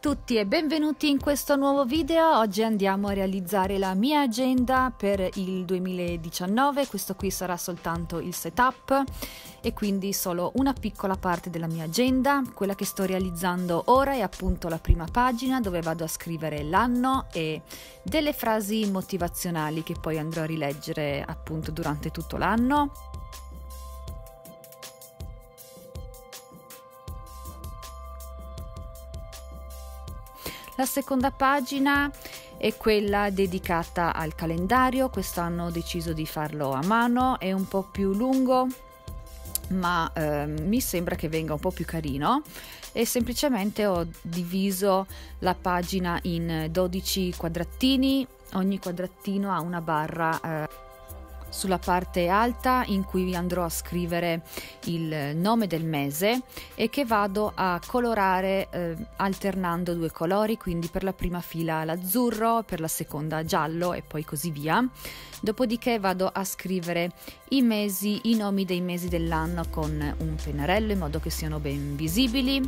tutti e benvenuti in questo nuovo video. Oggi andiamo a realizzare la mia agenda per il 2019. Questo qui sarà soltanto il setup e quindi solo una piccola parte della mia agenda. Quella che sto realizzando ora è appunto la prima pagina dove vado a scrivere l'anno e delle frasi motivazionali che poi andrò a rileggere appunto durante tutto l'anno. La seconda pagina è quella dedicata al calendario, quest'anno ho deciso di farlo a mano, è un po' più lungo ma eh, mi sembra che venga un po' più carino. E semplicemente ho diviso la pagina in 12 quadratini, ogni quadratino ha una barra eh, sulla parte alta in cui andrò a scrivere il nome del mese e che vado a colorare eh, alternando due colori, quindi per la prima fila l'azzurro, per la seconda giallo e poi così via. Dopodiché vado a scrivere i mesi, i nomi dei mesi dell'anno con un pennarello in modo che siano ben visibili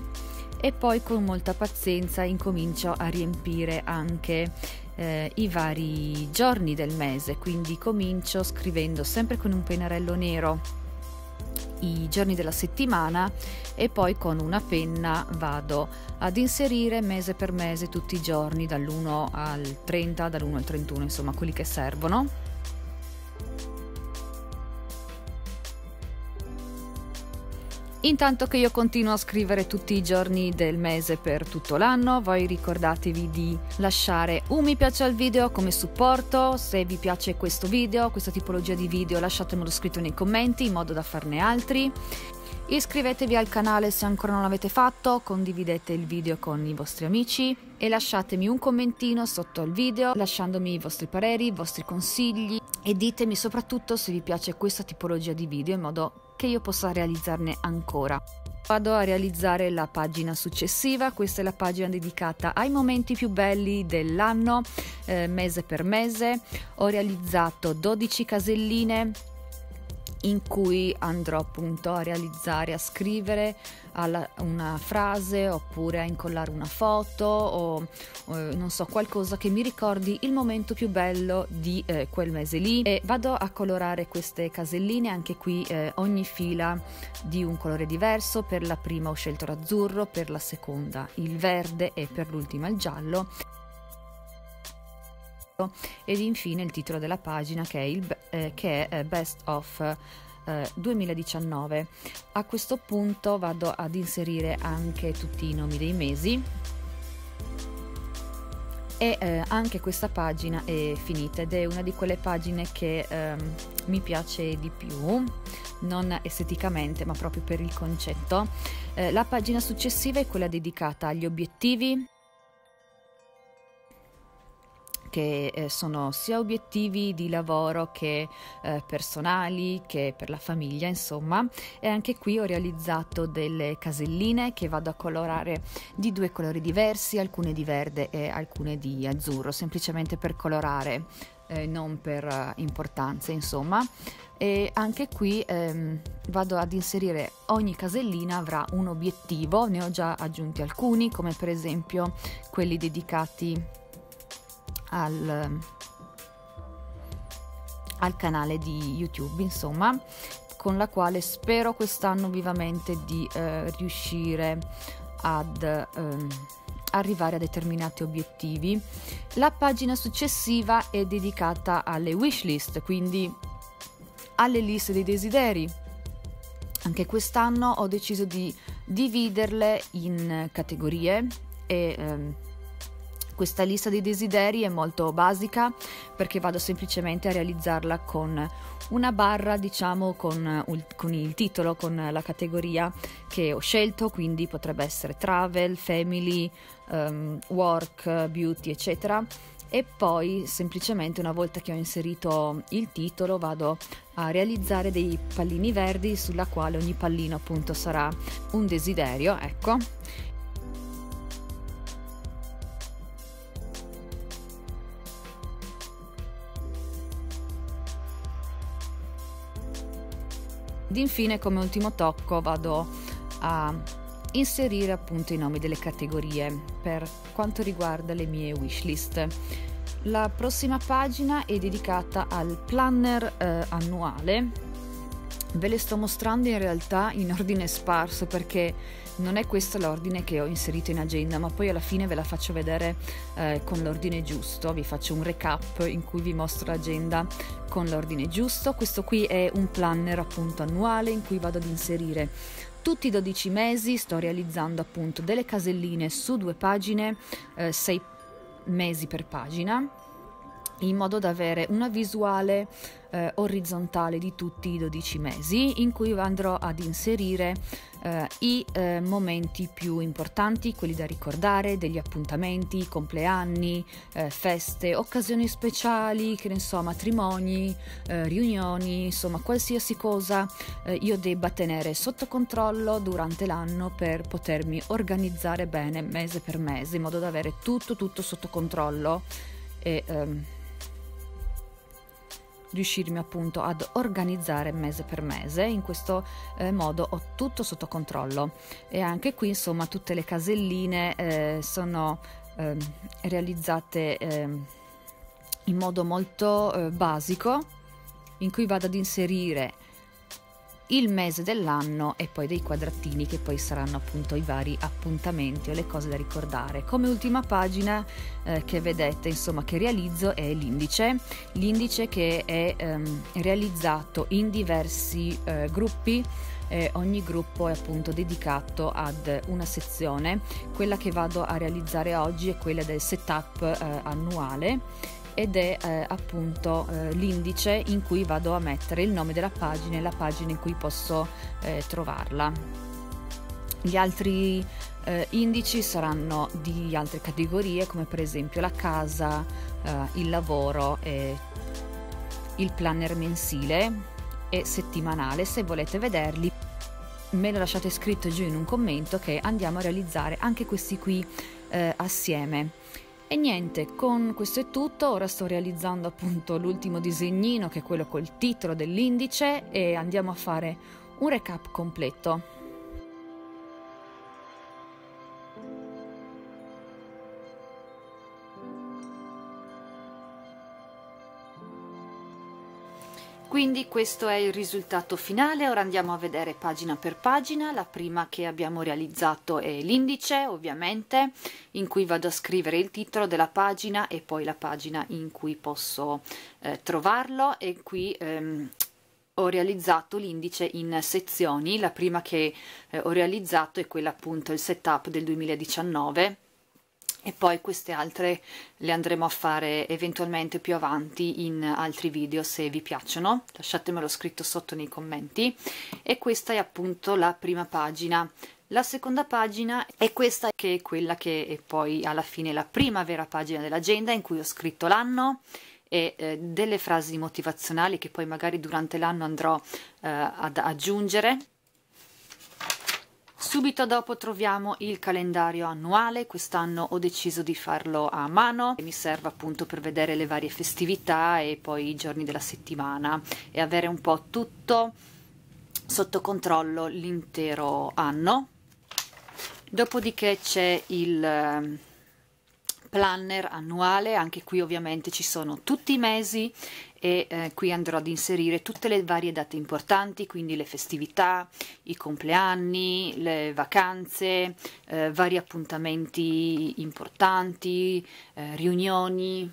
e poi con molta pazienza incomincio a riempire anche eh, i vari giorni del mese, quindi comincio scrivendo sempre con un pennarello nero i giorni della settimana e poi con una penna vado ad inserire mese per mese tutti i giorni dall'1 al 30, dall'1 al 31, insomma quelli che servono. Intanto che io continuo a scrivere tutti i giorni del mese per tutto l'anno, voi ricordatevi di lasciare un mi piace al video come supporto, se vi piace questo video, questa tipologia di video lasciatemelo scritto nei commenti in modo da farne altri. Iscrivetevi al canale se ancora non l'avete fatto, condividete il video con i vostri amici e lasciatemi un commentino sotto al video lasciandomi i vostri pareri, i vostri consigli e ditemi soprattutto se vi piace questa tipologia di video in modo che io possa realizzarne ancora. Vado a realizzare la pagina successiva, questa è la pagina dedicata ai momenti più belli dell'anno, eh, mese per mese. Ho realizzato 12 caselline in cui andrò appunto a realizzare, a scrivere una frase oppure a incollare una foto o, o, non so qualcosa che mi ricordi il momento più bello di eh, quel mese lì. E vado a colorare queste caselline anche qui eh, ogni fila di un colore diverso. Per la prima ho scelto l'azzurro per la seconda il verde e per l'ultima il giallo. Ed infine il titolo della pagina che è, il, eh, che è eh, Best of eh, 2019. A questo punto vado ad inserire anche tutti i nomi dei mesi. E eh, anche questa pagina è finita ed è una di quelle pagine che eh, mi piace di più. Non esteticamente ma proprio per il concetto. Eh, la pagina successiva è quella dedicata agli obiettivi che eh, sono sia obiettivi di lavoro che eh, personali, che per la famiglia, insomma. E anche qui ho realizzato delle caselline che vado a colorare di due colori diversi, alcune di verde e alcune di azzurro, semplicemente per colorare. Eh, non per uh, importanza, insomma. E anche qui ehm, vado ad inserire ogni casellina avrà un obiettivo, ne ho già aggiunti alcuni, come per esempio quelli dedicati al, al canale di YouTube, insomma, con la quale spero quest'anno vivamente di eh, riuscire ad ehm, arrivare a determinati obiettivi. La pagina successiva è dedicata alle wishlist, quindi alle liste dei desideri. Anche quest'anno ho deciso di dividerle in categorie e ehm, questa lista dei desideri è molto basica perché vado semplicemente a realizzarla con una barra, diciamo, con, con il titolo, con la categoria che ho scelto, quindi potrebbe essere travel, family, um, work, beauty, eccetera e poi semplicemente una volta che ho inserito il titolo vado a realizzare dei pallini verdi sulla quale ogni pallino appunto sarà un desiderio, ecco. Ed infine come ultimo tocco vado a inserire appunto i nomi delle categorie per quanto riguarda le mie wishlist. La prossima pagina è dedicata al planner eh, annuale. Ve le sto mostrando in realtà in ordine sparso perché non è questo l'ordine che ho inserito in agenda, ma poi alla fine ve la faccio vedere eh, con l'ordine giusto. Vi faccio un recap in cui vi mostro l'agenda con l'ordine giusto. Questo qui è un planner appunto annuale in cui vado ad inserire tutti i 12 mesi, sto realizzando appunto delle caselline su due pagine, eh, 6 mesi per pagina in modo da avere una visuale eh, orizzontale di tutti i 12 mesi in cui andrò ad inserire eh, i eh, momenti più importanti, quelli da ricordare, degli appuntamenti, compleanni, eh, feste, occasioni speciali, che ne so, matrimoni, eh, riunioni, insomma qualsiasi cosa eh, io debba tenere sotto controllo durante l'anno per potermi organizzare bene mese per mese in modo da avere tutto tutto sotto controllo e ehm, riuscirmi appunto ad organizzare mese per mese. In questo eh, modo ho tutto sotto controllo e anche qui insomma tutte le caselline eh, sono eh, realizzate ehm, in modo molto eh, basico in cui vado ad inserire il mese dell'anno e poi dei quadratini che poi saranno appunto i vari appuntamenti o le cose da ricordare. Come ultima pagina eh, che vedete insomma che realizzo è l'indice, l'indice che è ehm, realizzato in diversi eh, gruppi eh, ogni gruppo è appunto dedicato ad una sezione. Quella che vado a realizzare oggi è quella del setup eh, annuale ed è eh, appunto eh, l'indice in cui vado a mettere il nome della pagina e la pagina in cui posso eh, trovarla. Gli altri eh, indici saranno di altre categorie come per esempio la casa, eh, il lavoro il planner mensile e settimanale. Se volete vederli me lo lasciate scritto giù in un commento che andiamo a realizzare anche questi qui eh, assieme. E niente, con questo è tutto, ora sto realizzando appunto l'ultimo disegnino che è quello col titolo dell'indice e andiamo a fare un recap completo. Quindi questo è il risultato finale, ora andiamo a vedere pagina per pagina, la prima che abbiamo realizzato è l'indice ovviamente, in cui vado a scrivere il titolo della pagina e poi la pagina in cui posso eh, trovarlo. E qui ehm, ho realizzato l'indice in sezioni, la prima che eh, ho realizzato è quella appunto il setup del 2019 e poi queste altre le andremo a fare eventualmente più avanti in altri video se vi piacciono. Lasciatemelo scritto sotto nei commenti. E questa è appunto la prima pagina. La seconda pagina è questa che è quella che è poi alla fine la prima vera pagina dell'agenda in cui ho scritto l'anno e eh, delle frasi motivazionali che poi magari durante l'anno andrò eh, ad aggiungere Subito dopo troviamo il calendario annuale, quest'anno ho deciso di farlo a mano, mi serve appunto per vedere le varie festività e poi i giorni della settimana e avere un po' tutto sotto controllo l'intero anno. Dopodiché c'è il planner annuale, anche qui ovviamente ci sono tutti i mesi e eh, qui andrò ad inserire tutte le varie date importanti, quindi le festività, i compleanni, le vacanze, eh, vari appuntamenti importanti, eh, riunioni,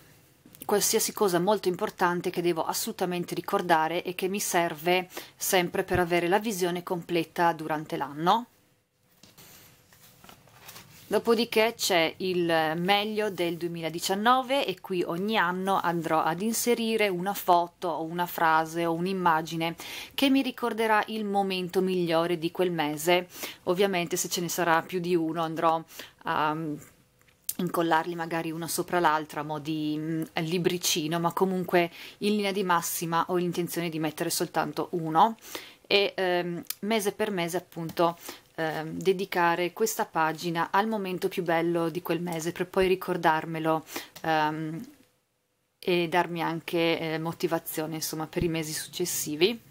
qualsiasi cosa molto importante che devo assolutamente ricordare e che mi serve sempre per avere la visione completa durante l'anno. Dopodiché c'è il meglio del 2019 e qui ogni anno andrò ad inserire una foto o una frase o un'immagine che mi ricorderà il momento migliore di quel mese. Ovviamente se ce ne sarà più di uno andrò a incollarli magari una sopra l'altra a mo' di mm, libricino, ma comunque in linea di massima ho l'intenzione di mettere soltanto uno e ehm, mese per mese appunto eh, dedicare questa pagina al momento più bello di quel mese per poi ricordarmelo ehm, e darmi anche eh, motivazione insomma per i mesi successivi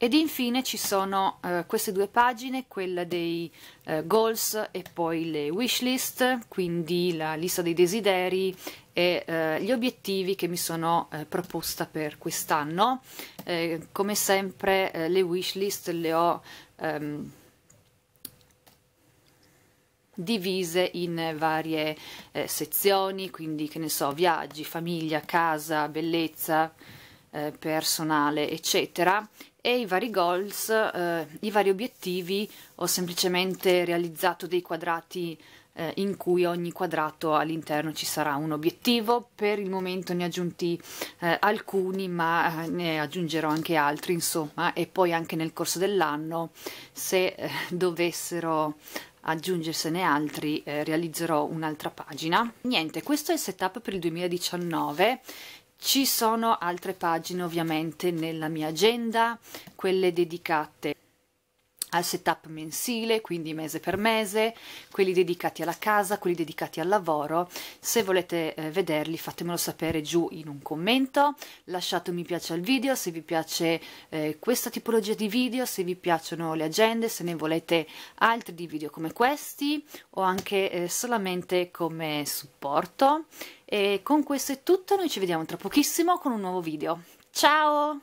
ed infine ci sono eh, queste due pagine, quella dei eh, goals e poi le wish list, quindi la lista dei desideri e eh, gli obiettivi che mi sono eh, proposta per quest'anno. Eh, come sempre eh, le wish list le ho ehm, divise in varie eh, sezioni, quindi che ne so, viaggi, famiglia, casa, bellezza, eh, personale, eccetera e i vari goals, eh, i vari obiettivi, ho semplicemente realizzato dei quadrati eh, in cui ogni quadrato all'interno ci sarà un obiettivo. Per il momento ne ho aggiunti eh, alcuni, ma eh, ne aggiungerò anche altri, insomma, e poi anche nel corso dell'anno, se eh, dovessero aggiungersene altri, eh, realizzerò un'altra pagina. Niente, questo è il setup per il 2019 ci sono altre pagine ovviamente nella mia agenda, quelle dedicate al setup mensile, quindi mese per mese, quelli dedicati alla casa, quelli dedicati al lavoro. Se volete eh, vederli fatemelo sapere giù in un commento, lasciate un mi piace al video se vi piace eh, questa tipologia di video, se vi piacciono le agende, se ne volete altri di video come questi o anche eh, solamente come supporto. E con questo è tutto, noi ci vediamo tra pochissimo con un nuovo video. Ciao!